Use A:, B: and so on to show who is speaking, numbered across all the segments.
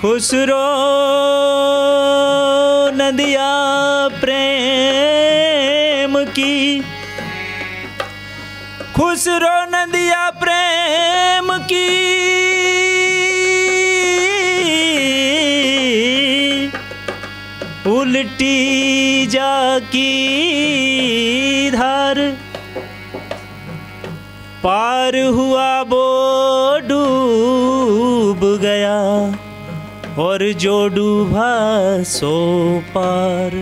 A: खुसरो नदिया प्रेम की। खुसरो नदिया प्रेम की। उल्टी जाकी धार। पार हुआ गया और जो डूबा सो पार।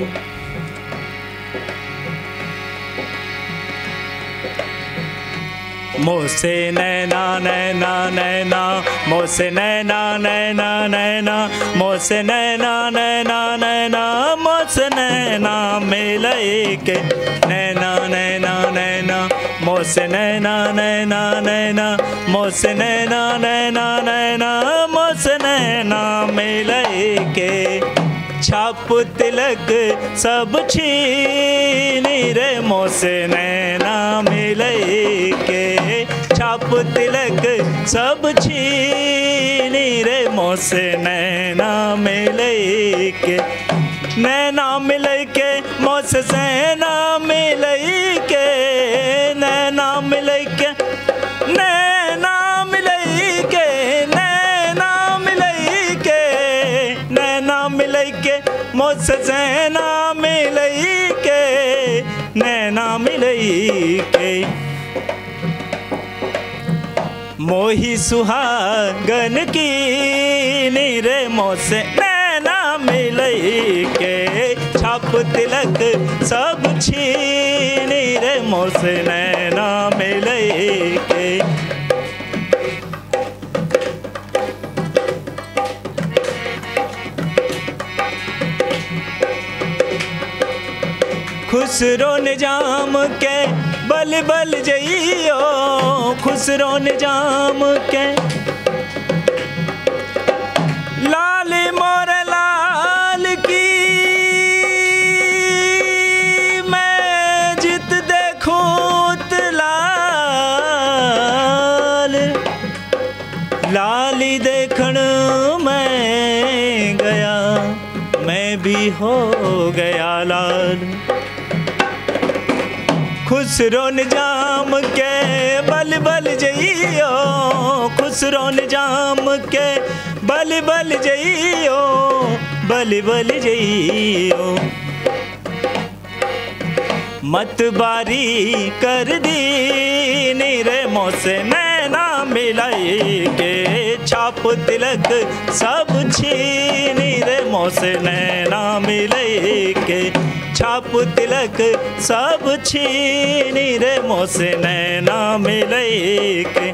A: मोसे नैना नैना नैना, मोसे नैना नैना नैना, मोसे नैना नैना नैना, मोसे नैना मिले के नैना नैना मोसे नैना नैना नैना, मोसे नैना नैना नैना, मोसे नैना मिल के। छाप तिलक सब छीनी रे मोसे नैना मिल के। छाप तिलक सब छीनी रे मोसे नैना मिल के। नैना मिले के, मोस सैना मिले के। मिले के नैना मिले के नैना मिले के नैना मिले के मोस सैना मिले के नैना मिले के मोही सुहागन की नीरे मोसे नैना मिले के छाप तिलक सब छीनी रे मोसे नैना के। खुसरो निज़ाम के बल बल जइयो खुसरो निज़ाम के। हो गया लाल। खुसरो निज़ाम के बल बल जइयो खुसरो निज़ाम के बल बल जइयो बल बल जइयो। मत बारी कर दी नीरे मोसे नैना मिलाई के छाप तिलक सब छीनी। मोसे नैना मिले के छाप तिलक सब छीनी रे मोसे नैना मिले के।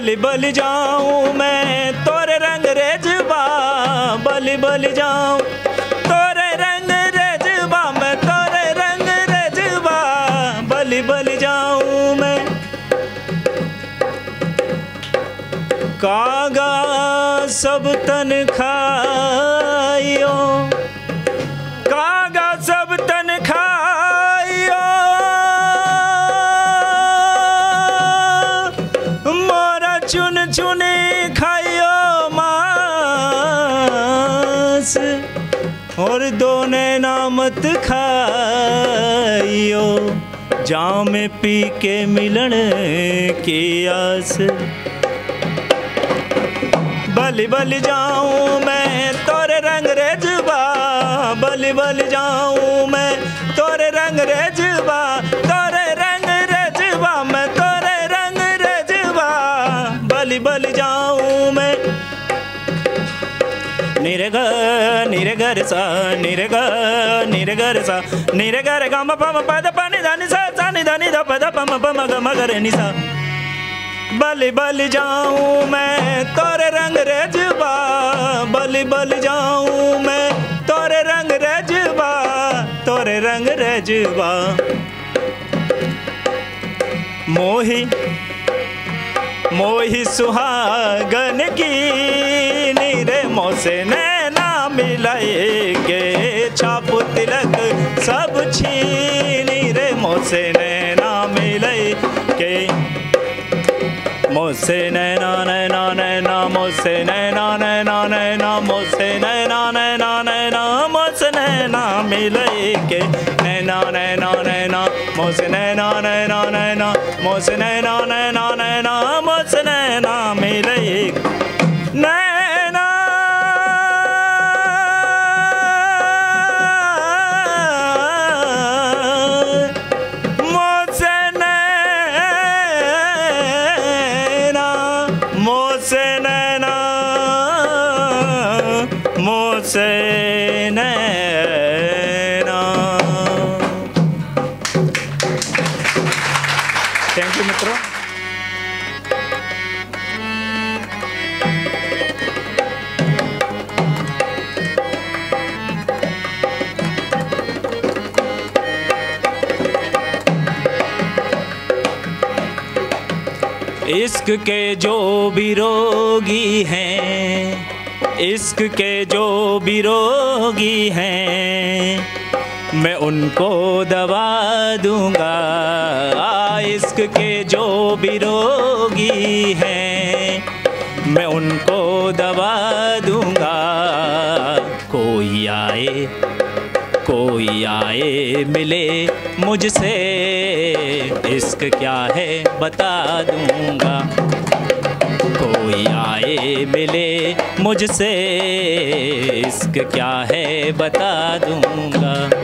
A: बलि बलि जाऊँ मैं, तोरे रंग रेजबा बलि बलि जाऊँ। तोरे रंग रेजबा मैं तोरे रंग रेजबा बलि बलि जाऊँ मैं। कागा सब तन खाइयो दोने नामत खाइयो जाम पी के मिलन के आस। बलि बलि जाऊँ मैं, तोरे रंग रेजबा बलि बलि जाऊँ मैं, तोरे रंग रेजबा निरगर सा निरग निरगर सा निरगर गम पम पद पनि धनि सा सा नि धनि ध पद पम पम गम गर नि सा। बलि बलि जाऊँ मैं, तोरे रंग रेजबा बलि बलि जाऊँ मैं, तोरे रंग रेजबा रजवा। मोही मोही सुहागन की नीरे मोसे नैना मिलाए के छाप तिलक सब छीनी रे मोसे नैना मिलाए के मोसे नैना नैना नैना मोसे नैना नैना नैना मोसे नैना नैना नैना मोसे नैना मिले के नैना नैना नैना मोसे नैना नैना नैना मोसे नैना नैना नैना मोसे नैना यू मित्रों इश्क के जो भी रोगी हैं, इश्क के जो भी रोगी हैं, मैं उनको दवा दूँगा। इश्क के जो भी रोगी हैं, मैं उनको दवा दूँगा। कोई आए कोई आए मिले मुझसे, इश्क क्या है बता दूँगा। कोई आए मिले मुझसे, इश्क क्या है बता दूँगा।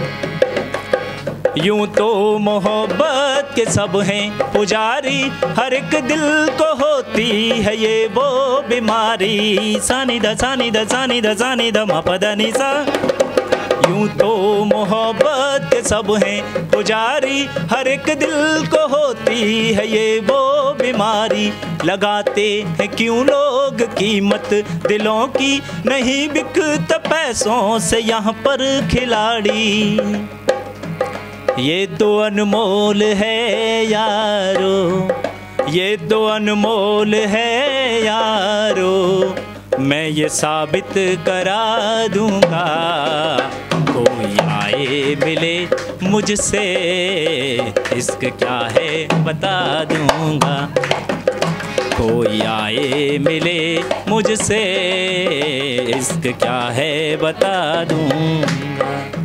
A: यूँ तो मोहब्बत के सब हैं पुजारी, हर एक दिल को होती है ये वो बीमारी। सानी द सानी द सानी द, सानी सा। यूँ तो मोहब्बत के सब हैं पुजारी, हर एक दिल को होती है ये वो बीमारी। लगाते हैं क्यों लोग कीमत दिलों की? नहीं बिकता पैसों से यहाँ पर खिलाड़ी। ये तो अनमोल है यारो। ये तो अनमोल है यारो। मैं ये साबित करा दूँगा। कोई आए मिले मुझसे इश्क क्या है बता दूँगा। कोई आए मिले मुझसे इश्क क्या है बता दूँगा।